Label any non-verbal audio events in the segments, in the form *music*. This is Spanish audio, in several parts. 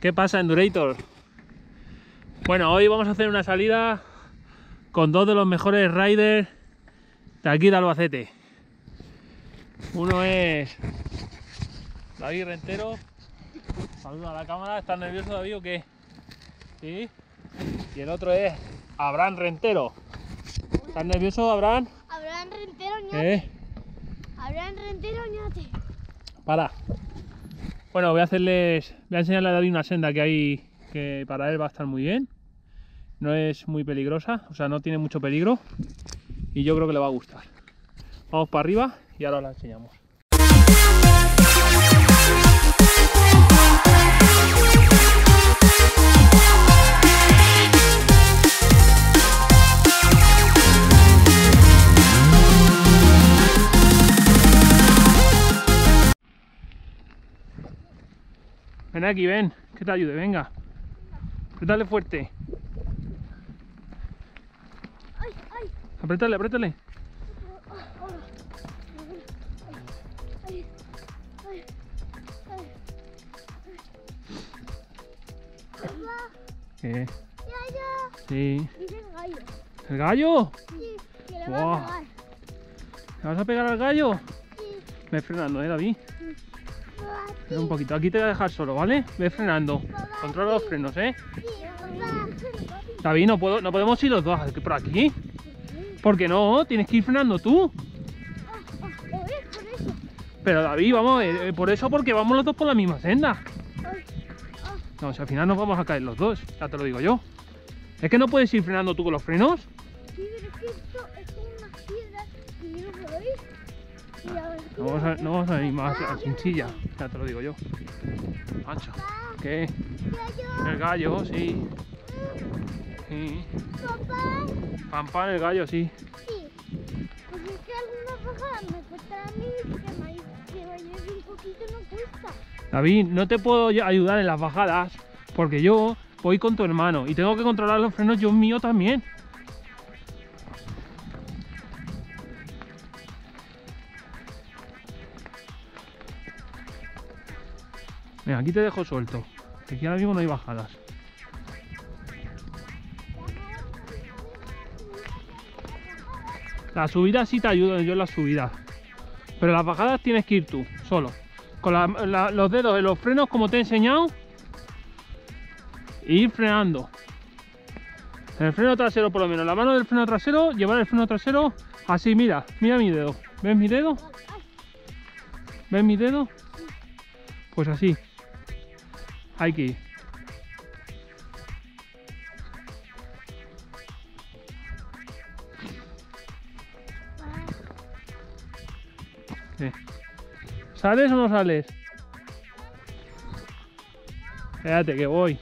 ¿Qué pasa, Endurator? Bueno, hoy vamos a hacer una salida con dos de los mejores riders de aquí de Albacete. Uno es David Rentero. Saluda a la cámara. ¿Estás nervioso, David, o qué? ¿Sí? Y el otro es Abraham Rentero. ¿Estás nervioso, Abraham? Abraham Rentero, ñate. ¿Eh? Abraham Rentero, ñate. Para. Bueno, voy a hacerles. Voy a enseñarle a David una senda que hay que para él va a estar muy bien. No es muy peligrosa, o sea, no tiene mucho peligro. Y yo creo que le va a gustar. Vamos para arriba y ahora os la enseñamos. Ven aquí, ven, que te ayude, venga. Apriétale fuerte. Ay, ay. Papá, ¿Qué? Sí. El gallo. Sí, que le va a pegar. ¿Le vas a pegar al gallo? Sí. Ve frenando, eh, David. Espera un poquito. Aquí te voy a dejar solo, ¿vale? Ve frenando. Controla los frenos, ¿eh? David, no, puedo, no podemos ir los dos por aquí. ¿Por qué no? Tienes que ir frenando tú. Pero David, vamos, eh, eh, por eso porque vamos los dos por la misma senda. No, si al final nos vamos a caer los dos, ya te lo digo yo. Es que no puedes ir frenando tú con los frenos. No vamos a, no vamos a ir más a chinchilla, ya te lo digo yo. Ancho. ¿Qué? El gallo, sí. Sí. Pam, pam, el gallo, sí. Sí, porque es que algunas bajadas me cuestan a mí que me, vayas un poquito no cuesta. David, no te puedo ayudar en las bajadas porque yo voy con tu hermano y tengo que controlar los frenos yo mío también. Mira, aquí te dejo suelto. Aquí ahora mismo no hay bajadas. La subida sí te ayudo yo en la subida. Pero las bajadas tienes que ir tú, solo. Con los dedos en los frenos como te he enseñado. E ir frenando. En el freno trasero por lo menos. La mano del freno trasero, llevar el freno trasero así, mira, mira mi dedo. ¿Ves mi dedo? ¿Ves mi dedo? Pues así. Hay que. ¿Sales o no sales? Espérate que voy.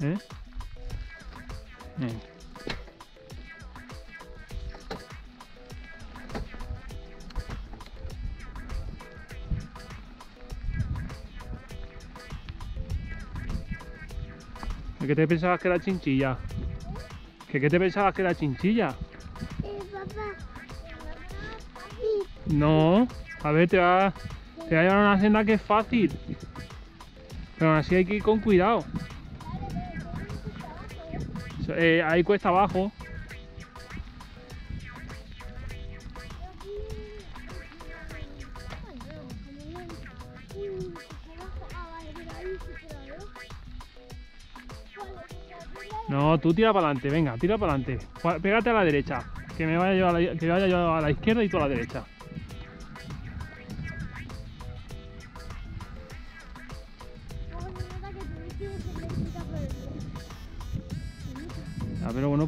¿Eh? ¿Qué te pensabas que era chinchilla? ¿Que qué te pensabas que era chinchilla? Eh, papá. No, a ver, te va, te va a llevar una senda que es fácil. Pero aún así hay que ir con cuidado. Eh, ahí cuesta abajo. No, tú tira para adelante, venga, tira para adelante. Pégate a la derecha. Que me vaya que vaya yo a la izquierda y tú a la derecha.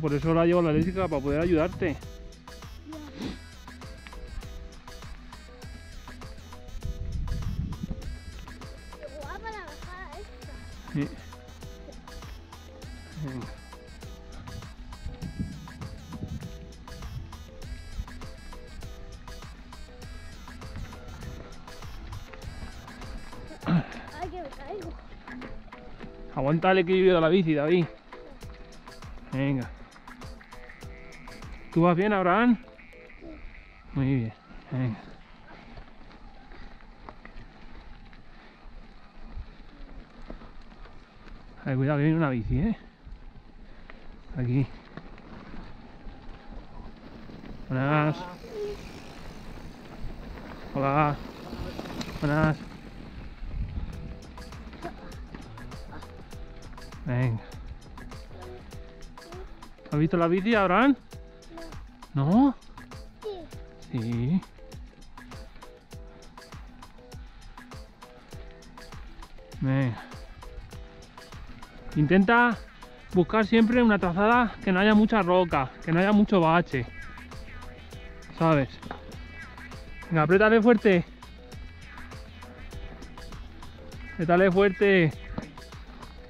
Por eso la llevo la eléctrica, para poder ayudarte. Sí. Venga. Aguanta el equilibrio de la bici, David. Venga. ¿Tú vas bien, Abraham? Muy bien. Venga. Ay, cuidado que viene una bici, ¿eh? Aquí. Buenas. Hola. Buenas. Venga. ¿Has visto la bici, Abraham? ¿No? Sí. Sí. Venga. Intenta buscar siempre una trazada que no haya mucha roca, que no haya mucho bache. ¿Sabes? Venga, apriétale fuerte. Apriétale fuerte.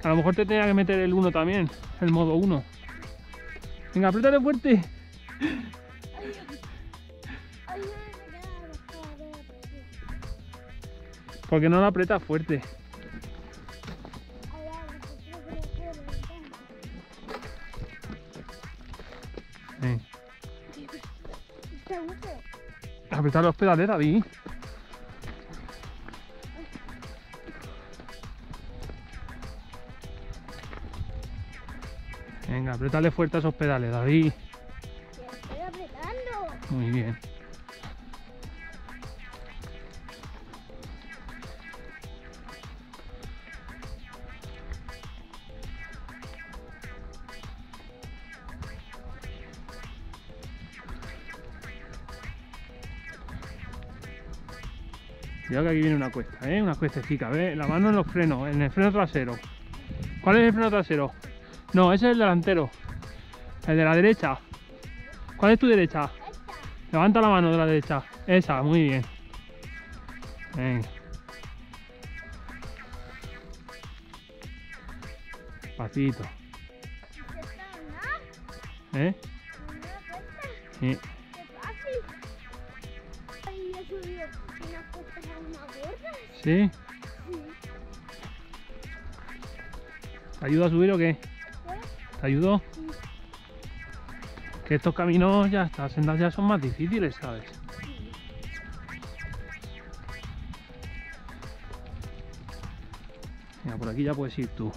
A lo mejor te tenía que meter el 1 también, el modo 1. Venga, apriétale fuerte. Lo puedo levantar. Venga. ¿Te gusta? Apretar los pedales, David. Venga, apriétale fuerte a esos pedales, David. Que estoy apretando. Muy bien. Cuidado que aquí viene una cuesta, ¿eh? Una cuestecica, ¿ves? La mano en los frenos, en el freno trasero. ¿Cuál es el freno trasero? No, ese es el delantero. El de la derecha. ¿Cuál es tu derecha? Levanta la mano de la derecha. Esa, muy bien. Venga. Pasito. ¿Eh? Sí. ¿Sí? ¿Te ayuda a subir o qué? ¿Te ayudó? Que estos caminos ya, estas sendas ya son más difíciles, ¿sabes? Mira, por aquí ya puedes ir tú.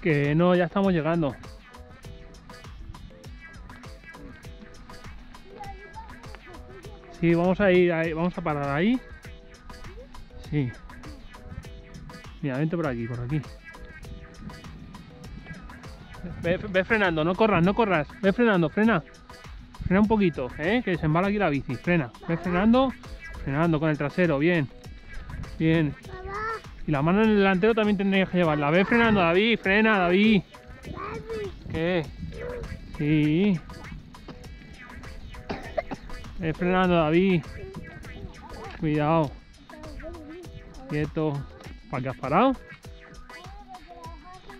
Que no, ya estamos llegando. Sí, vamos a ir vamos a parar ahí. Sí. Mira, vente por aquí, por aquí. Ve, frenando, no corras, no corras. Ve frenando, frena. Frena un poquito, ¿eh? que se aquí la bici. Frena. Ve frenando, frenando con el trasero, bien. Bien. Y la mano en el delantero también tendrías que llevarla. Ve frenando, David, frena, David. ¿Qué? Sí. Ve frenando, David. Cuidado, quieto. ¿Para qué has parado?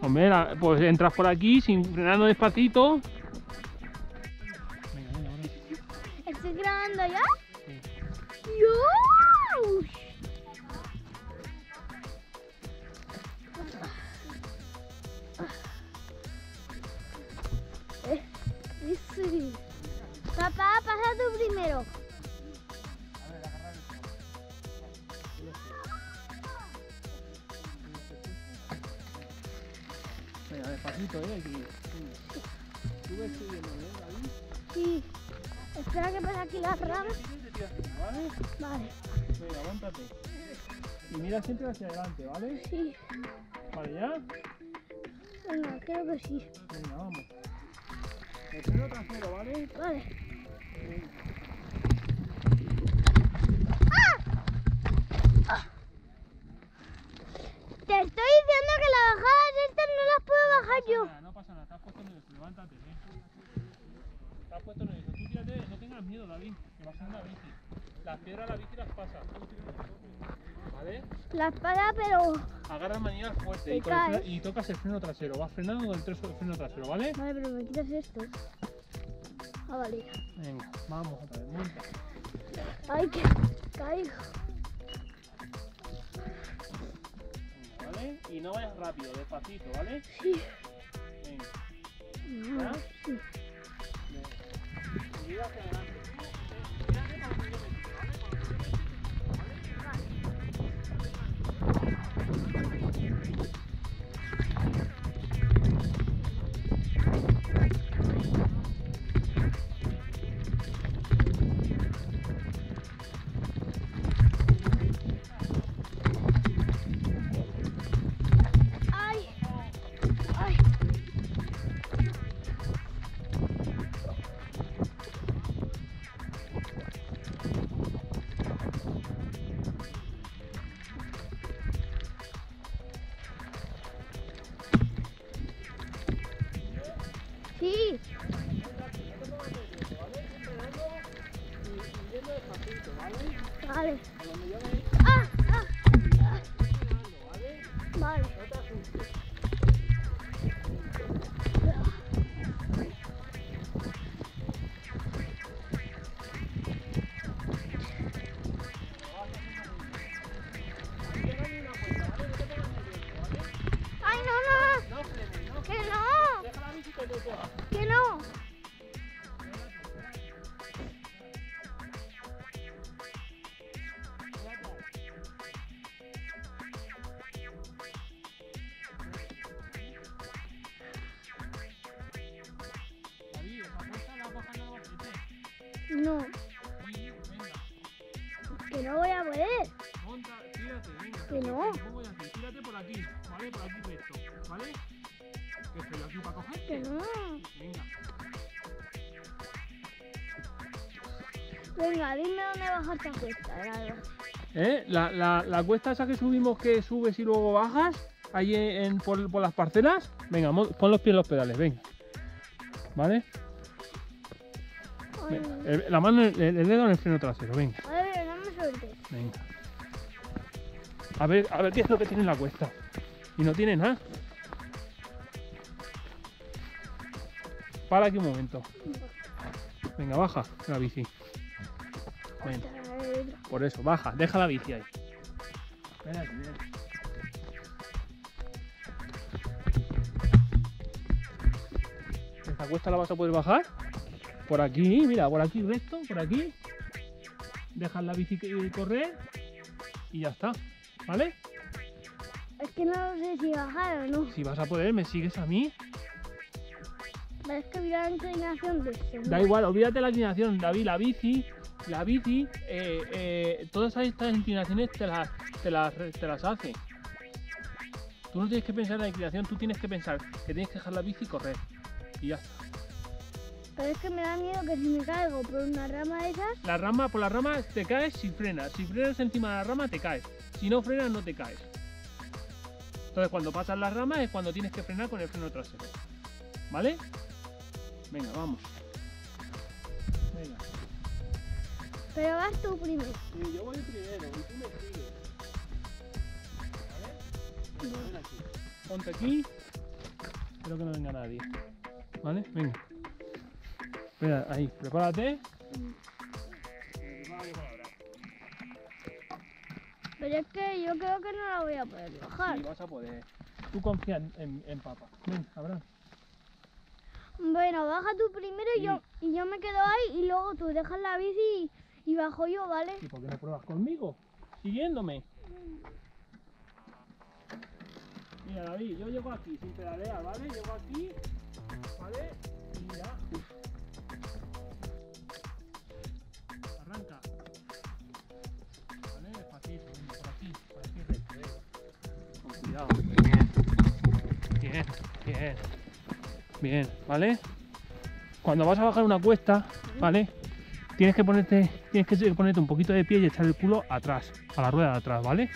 Hombre, la- pues entras por aquí sin frenando despacito. Venga, venga, ahora sí. ¿Estoy grabando ya? Sí. ¡Dios! Tú primero. Venga, despacito, eh. Aquí. Sube subiendo, ¿eh, David? Sí. Espera que pase aquí las ramas. ¿Vale? Vale. Venga, aguántate. Y mira siempre hacia adelante, ¿vale? Sí. Vale, ¿ya? Venga, creo que sí. Venga, vamos. El freno trasero, ¿vale? Vale. Te estoy diciendo que las bajadas estas no las puedo bajar yo. Nada, no pasa nada, has puesto nervioso, levántate. Te has puesto nervioso, tú tírate, no tengas miedo, David, que vas en una bici. Las piedras la bici las pasa. ¿Vale? La espada, pero... Agarras manillas fuerte Te y, tocas el freno trasero. Vas frenando con el el freno trasero, ¿vale? Vale, pero me quitas esto. Ah, vale. Venga, vamos otra vez, monta. Ay, que caigo. Y no vayas rápido, despacito, ¿vale? Sí. Venga. No, sí. Venga. Sí. Vale. Ah, ah, ah. Vale. No. Que no voy a poder. Monta, tírate, venga. Que no. Te pongo ya así, Tírate por aquí, ¿vale? Por aquí recto, ¿vale? Que estoy aquí para cogerte. Que no. Venga. Venga, dime dónde bajar esta cuesta. Dale. ¿Eh? La, la, la cuesta esa que subimos que subes y luego bajas, ahí en, en- por, por las parcelas. Venga, mo- pon los pies en los pedales, venga. ¿Vale? Venga, el- la mano, el, el dedo en el freno trasero, venga, A ver, no me sueltes. venga. A ver, a ver qué es lo que tiene la cuesta. Y no tiene nada. Para aquí un momento. Venga, baja la bici. Ven. Por eso, baja, deja la bici ahí. Aquí. ¿Esta cuesta la vas a poder bajar? Por aquí, mira, por aquí recto, por aquí. Dejas la bici correr y ya está. ¿Vale? Es que no sé si bajar o no. Si vas a poder, me sigues a mí. Pero es que mira la inclinación de este. Da igual, olvídate la inclinación, David, la bici, la bici, eh, eh, todas estas inclinaciones te las, te, las, te las hace. Tú no tienes que pensar en la inclinación, tú tienes que pensar que tienes que dejar la bici y correr. Y ya está. Pero es que me da miedo que si me caigo por una rama de esas. La rama, por la rama te caes si frenas. Si frenas encima de la rama te caes. Si no frenas no te caes. Entonces cuando pasas las ramas es cuando tienes que frenar con el freno trasero. ¿Vale? Venga, vamos. Venga. Pero vas tú primero. Sí, yo voy primero y tú me sigues. ¿Vale? Venga, ven aquí. Ponte aquí. Espero que no venga nadie. ¿Vale? Venga. Espera, ahí, prepárate. Pero es que yo creo que no la voy a poder bajar. Sí, vas a poder. Tú confía en, en, en papá. Ven, Abraham. Bueno, baja tú primero y, yo, y yo me quedo ahí y luego tú dejas la bici y, y bajo yo, ¿vale? ¿Y por qué no pruebas conmigo? Siguiéndome. Mira, David, yo llego aquí sin pedalear, ¿vale? Llego aquí, ¿vale? Y mira. Cuidado. Bien. Bien, bien. Bien, ¿vale? Cuando vas a bajar una cuesta, ¿vale? Tienes que ponerte, tienes que ponerte un poquito de pie y echar el culo atrás, a la rueda de atrás, ¿vale?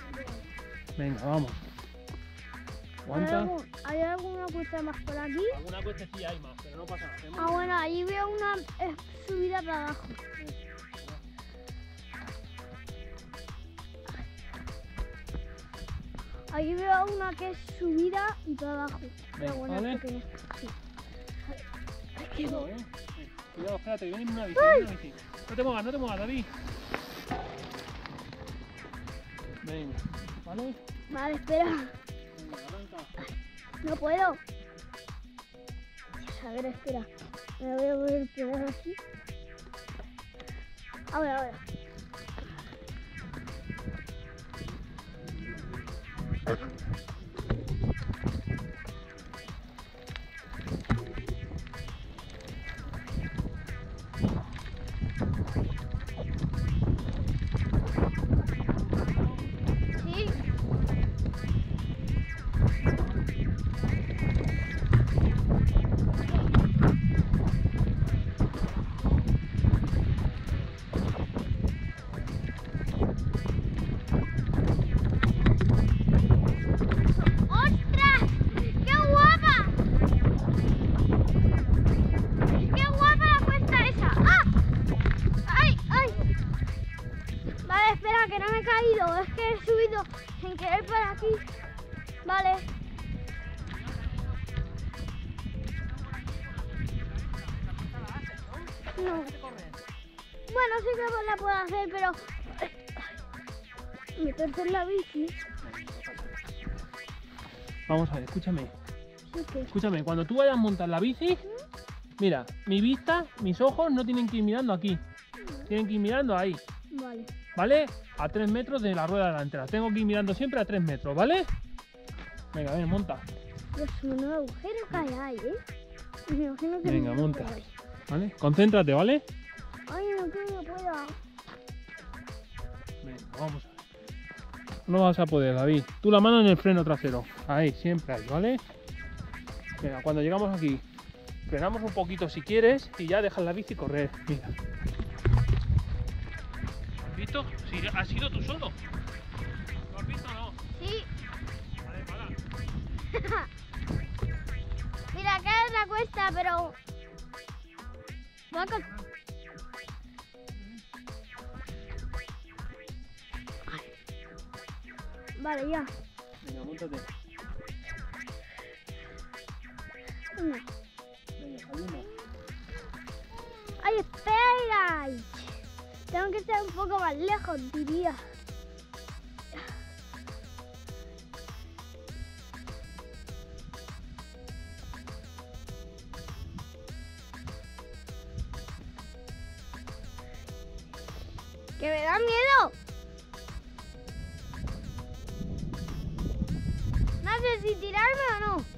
Venga, vamos. ¿Hay, Aguanta. algún- ¿Hay alguna cuesta más por aquí? Alguna cuestecilla hay más, pero no pasa nada. Ah, bueno, ahí veo una eh, subida para abajo. Ahí veo una que es subida y para abajo. Pero bueno, ¿vale? pequeña. Sí. Cuidado, ¿eh? Cuidado, espérate, viene una bici, viene una bici. No te muevas, no te muevas, David. Venga, ¿vale? Vale, espera. Venga. No puedo. A ver, espera. Me voy a poder pegar aquí. Ahora, ahora. La bici. Vamos a ver, escúchame. Escúchame, cuando tú vayas a montar la bici, mira, mi vista, mis ojos no tienen que ir mirando aquí. Tienen que ir mirando ahí, Vale. ¿vale? A 3 metros de la rueda delantera. Tengo que ir mirando siempre a 3 metros, ¿vale? Venga, ven, monta. Dios, menudo agujero que hay ahí, ¿eh? Me imagino que Venga, no monta. ¿Vale? Concéntrate, ¿vale? Ay, no creo que pueda. Venga, vamos a. No vas a poder, David. Tú la mano en el freno trasero. Ahí, siempre ahí, ¿vale? Venga, cuando llegamos aquí, frenamos un poquito si quieres y ya dejas la bici correr. Mira. ¿Has visto? Sí, has sido tú solo. ¿Lo has visto o no? Sí. Vale, para. *laughs* Mira, acá es la cuesta, pero... Vale, ya. Venga, montate. Venga. Venga, ayuno. ¡Ay, espera! Tengo que estar un poco más lejos, diría. ¡Que me da miedo! Si tirarme o no.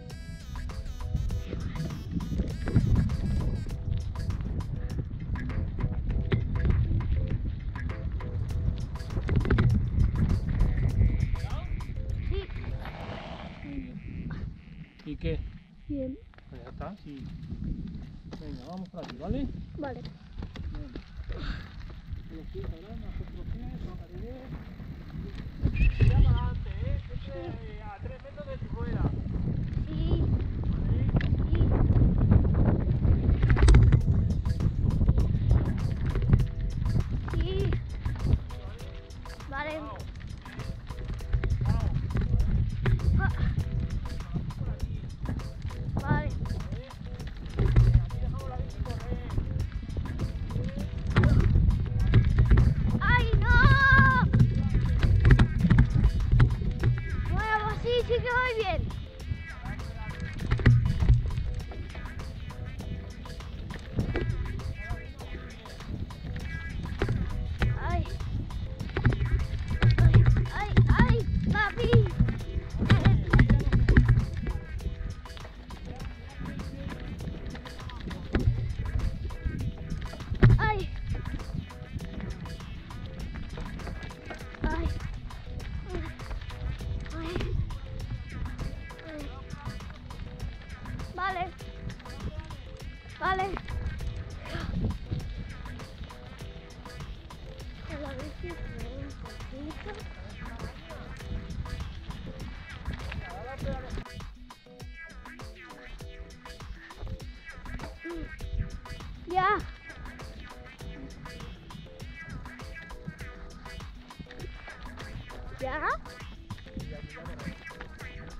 ¿Ya?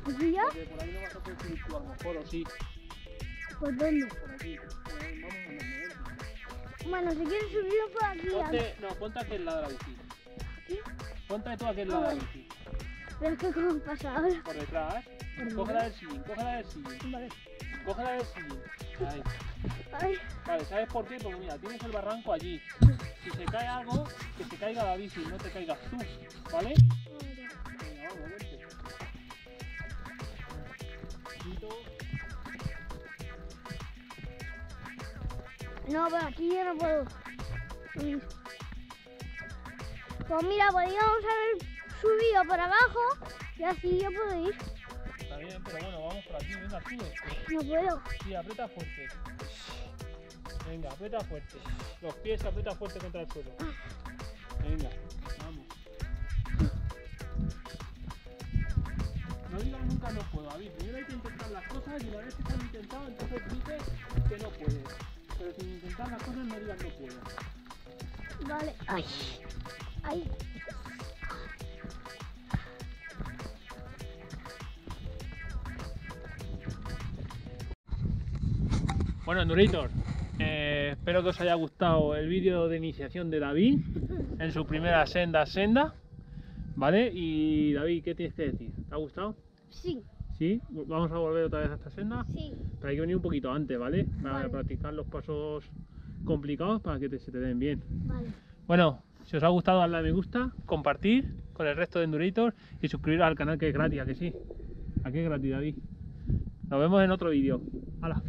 ¿Aquí ya? Porque por ahí no vas a poder subir tú a lo mejor, o sí. ¿Por dónde? Por aquí. Bueno, si quieres subir por aquí. Ponte, no, ponte a aquel lado de la bici. ¿Aquí? Ponte tú a aquel lado de la bici. Pero es que cómo pasa ahora. Por detrás. Cógela del sillín, cógela del sillín. Vale. Cógela del sillín. Ahí. Ay, Vale, ¿sabes por qué? Porque mira, tienes el barranco allí. Si se cae algo, que se caiga la bici, no te caigas tú, ¿vale? No, pero aquí yo no puedo. Uy. Pues mira, podríamos haber subido por abajo y así yo puedo ir. Está bien, pero bueno, vamos por aquí, venga, sube. No puedo. Sí, aprieta fuerte. Venga, aprieta fuerte. Los pies aprieta fuerte contra el suelo. Venga, vamos. No digas nunca no puedo, David. Primero hay que intentar las cosas y una vez que se han intentado, entonces dices que no puedes. Pero sin intentar las cosas no digas no puedo. Vale. Ay. Ay. Bueno, Endurator, eh, espero que os haya gustado el vídeo de iniciación de David en su primera senda senda. ¿Vale? Y David, ¿qué tienes que decir? ¿Te ha gustado? Sí, ¿Sí? Vamos a volver otra vez a esta senda. sí. Pero hay que venir un poquito antes, ¿vale? Para Vale. practicar los pasos complicados para que te- se te den bien. Vale. Bueno, si os ha gustado, darle a me gusta, compartir con el resto de Endurators y suscribiros al canal que es gratis, ¿a que sí? ¿A qué es gratis, David? Nos vemos en otro vídeo. ¡Hala!